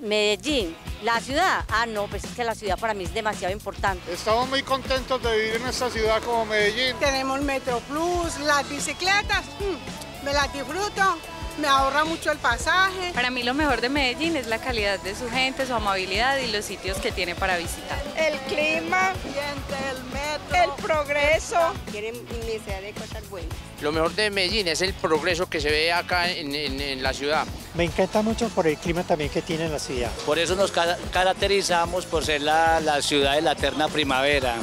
Medellín, la ciudad, ah no, pues es que la ciudad para mí es demasiado importante. Estamos muy contentos de vivir en esta ciudad como Medellín. Tenemos Metro Plus, las bicicletas, mm, me las disfruto, me ahorra mucho el pasaje. Para mí lo mejor de Medellín es la calidad de su gente, su amabilidad y los sitios que tiene para visitar. El clima, progreso. Quieren iniciar de cosas buenas. Lo mejor de Medellín es el progreso que se ve acá en, en- en la ciudad. Me encanta mucho por el clima también que tiene la ciudad. Por eso nos ca- caracterizamos por ser la, la ciudad de la eterna primavera.